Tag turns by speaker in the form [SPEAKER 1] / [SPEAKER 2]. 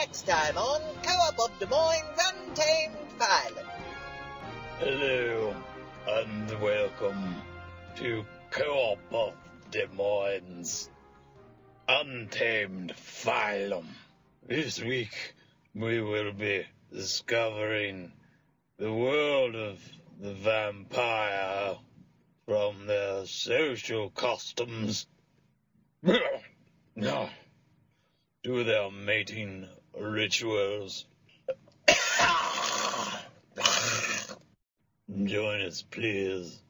[SPEAKER 1] next time on Co-op of Des Moines Untamed Phylum.
[SPEAKER 2] Hello, and welcome to Co-op of Des Moines Untamed Phylum. This week we will be discovering the world of the vampire from their social customs to their mating rituals. Join us, please.